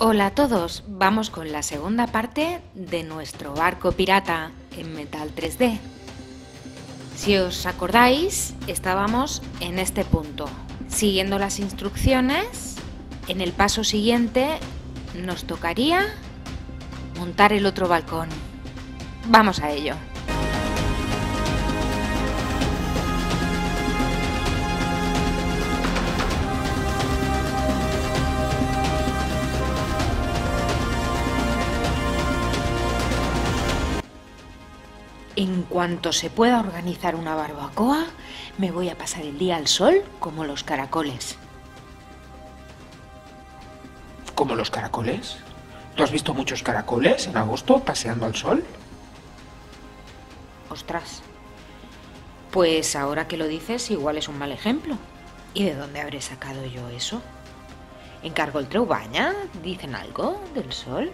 Hola a todos, vamos con la segunda parte de nuestro barco pirata en Metal 3D. Si os acordáis, estábamos en este punto. Siguiendo las instrucciones, en el paso siguiente nos tocaría montar el otro balcón. Vamos a ello. Cuanto se pueda organizar una barbacoa, me voy a pasar el día al sol como los caracoles. ¿Como los caracoles? ¿Tú has visto muchos caracoles en agosto paseando al sol? Ostras. Pues ahora que lo dices, igual es un mal ejemplo. ¿Y de dónde habré sacado yo eso? ¿En Cargol Treubaña? ¿Dicen algo del sol?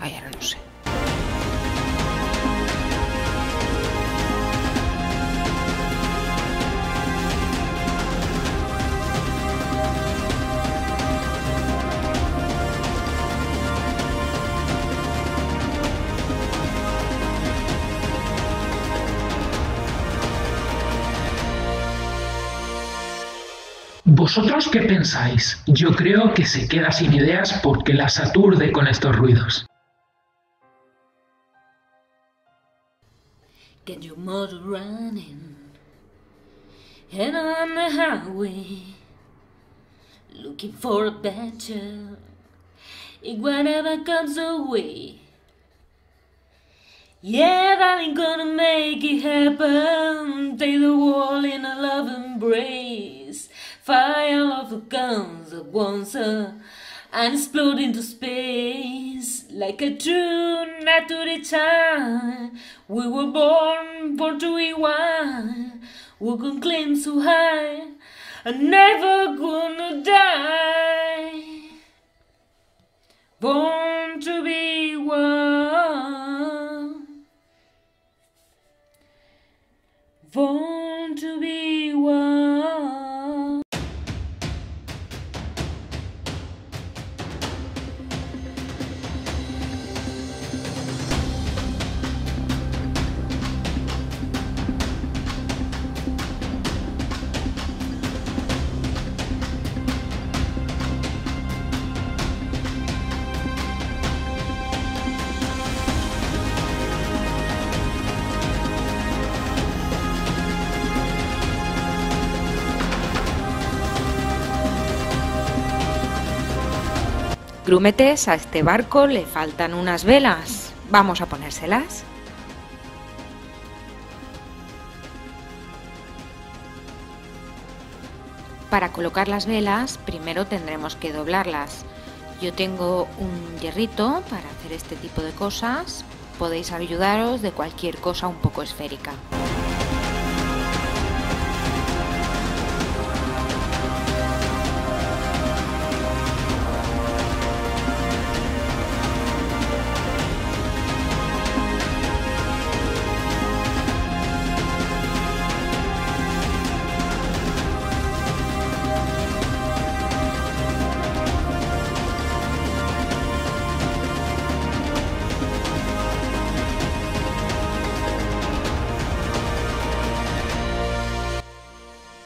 Ay, ahora no sé. ¿Vosotros qué pensáis? Yo creo que se queda sin ideas porque las aturde con estos ruidos. Get your motor running. Head on the highway. Looking for adventure. In whatever comes away. Yeah, darling, gonna make it happen. Take the world in a love embrace. Fire off the guns at once and explode into space like a true natural child. We were born, born to be wild. We can climb so high and never gonna die. Born to be wild. Born A este barco le faltan unas velas. Vamos a ponérselas. Para colocar las velas, primero tendremos que doblarlas. Yo tengo un hierrito para hacer este tipo de cosas. Podéis ayudaros de cualquier cosa un poco esférica.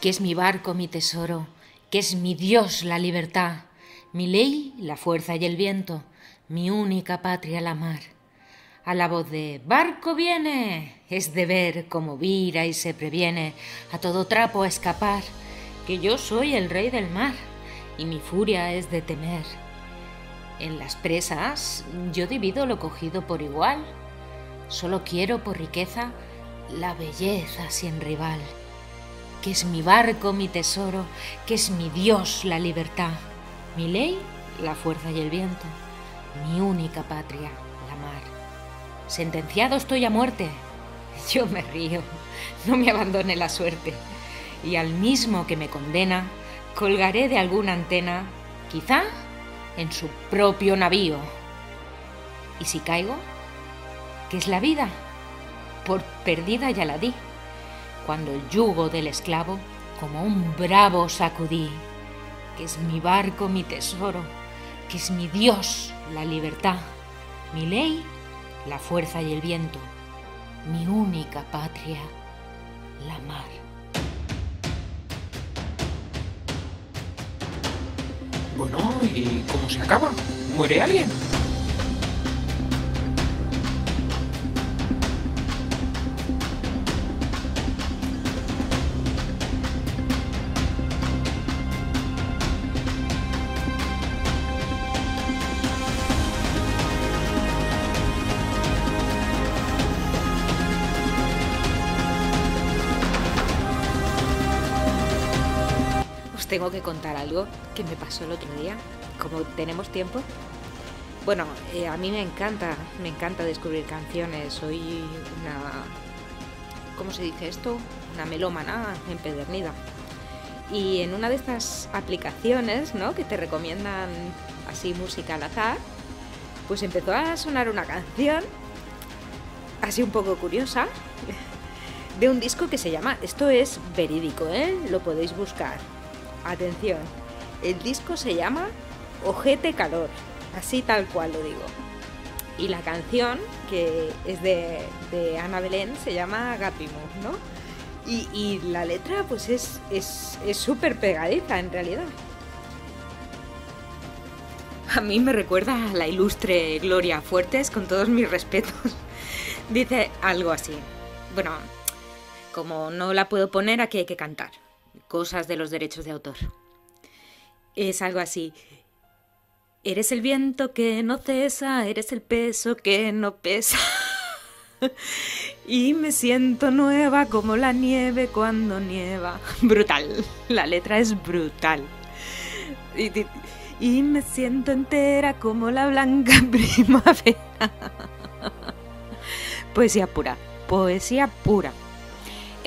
Que es mi barco, mi tesoro, que es mi Dios, la libertad, mi ley, la fuerza y el viento, mi única patria, la mar. A la voz de barco viene, es de ver cómo vira y se previene a todo trapo a escapar, que yo soy el rey del mar y mi furia es de temer. En las presas yo divido lo cogido por igual, solo quiero por riqueza la belleza sin rival que es mi barco, mi tesoro, que es mi Dios, la libertad, mi ley, la fuerza y el viento, mi única patria, la mar. Sentenciado estoy a muerte. Yo me río, no me abandone la suerte. Y al mismo que me condena, colgaré de alguna antena, quizá en su propio navío. ¿Y si caigo? ¿Qué es la vida? Por perdida ya la di cuando el yugo del esclavo como un bravo sacudí, que es mi barco, mi tesoro, que es mi Dios la libertad, mi ley la fuerza y el viento, mi única patria la mar. Bueno, ¿y cómo se acaba? ¿Muere alguien? Tengo que contar algo que me pasó el otro día, como tenemos tiempo. Bueno, eh, a mí me encanta, me encanta descubrir canciones. Soy una, ¿cómo se dice esto? Una melómana empedernida. Y en una de estas aplicaciones, ¿no? Que te recomiendan así música al azar, pues empezó a sonar una canción así un poco curiosa de un disco que se llama, esto es verídico, ¿eh? Lo podéis buscar. Atención, el disco se llama Ojete Calor, así tal cual lo digo. Y la canción, que es de, Ana Belén, se llama Agapimu, ¿no? Y, la letra, pues es súper es, pegadiza en realidad. A mí me recuerda a la ilustre Gloria Fuertes, con todos mis respetos. Dice algo así. Bueno, como no la puedo poner, aquí hay que cantar cosas de los derechos de autor. Es algo así. Eres el viento que no cesa, eres el peso que no pesa. y me siento nueva como la nieve cuando nieva. Brutal. La letra es brutal. Y, me siento entera como la blanca primavera. Poesía pura. Poesía pura.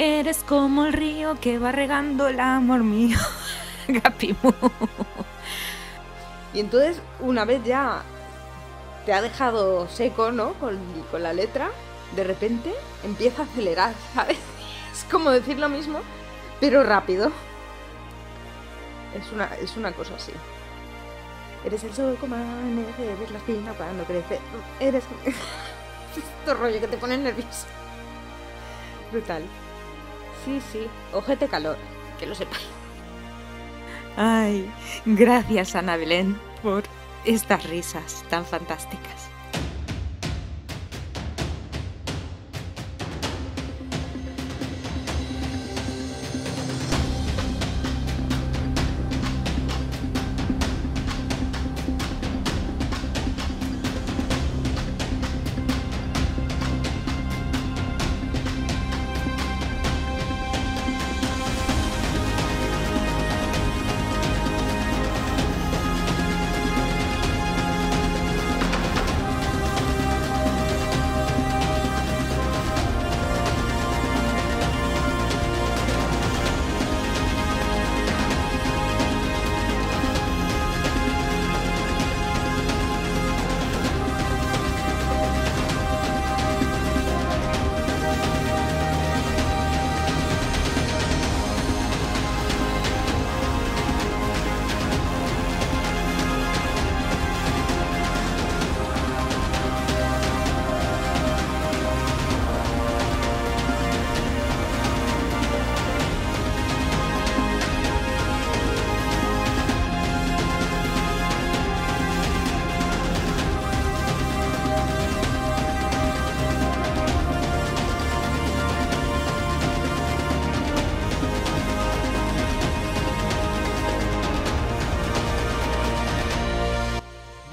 Eres como el río que va regando el amor mío. Gapimu. Y entonces, una vez ya te ha dejado seco, ¿no? Con, con, la letra, de repente empieza a acelerar, ¿sabes? Es como decir lo mismo, pero rápido. Es una, es una cosa así. Eres el sol como eres la espina cuando crece. Eres. Esto rollo que te pone nervioso. Brutal. Sí, sí, ojete calor, que lo sepáis. Ay, gracias Ana Belén por estas risas tan fantásticas.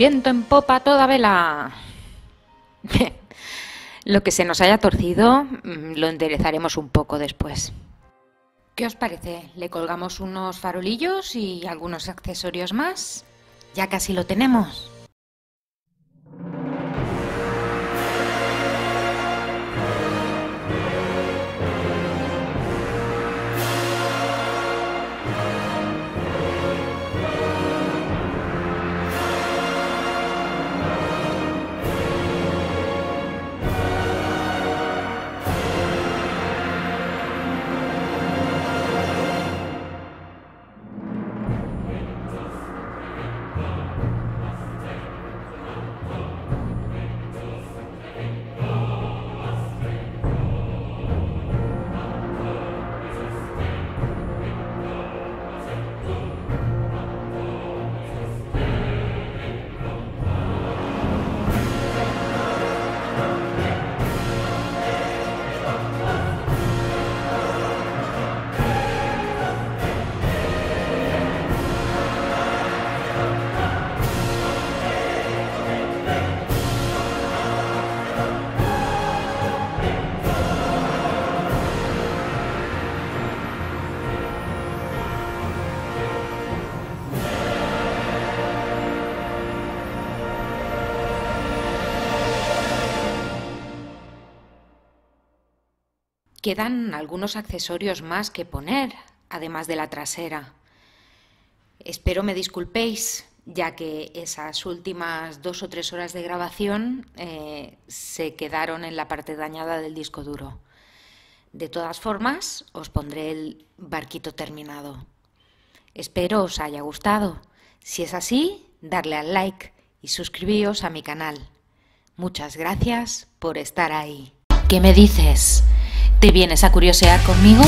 Viento en popa toda vela. Lo que se nos haya torcido mm, lo enderezaremos un poco después. ¿Qué os parece? ¿Le colgamos unos farolillos y algunos accesorios más? Ya casi lo tenemos. Quedan algunos accesorios más que poner, además de la trasera. Espero me disculpéis, ya que esas últimas dos o tres horas de grabación eh, se quedaron en la parte dañada del disco duro. De todas formas, os pondré el barquito terminado. Espero os haya gustado. Si es así, darle al like y suscribíos a mi canal. Muchas gracias por estar ahí. ¿Qué me dices? ¿Te vienes a curiosear conmigo?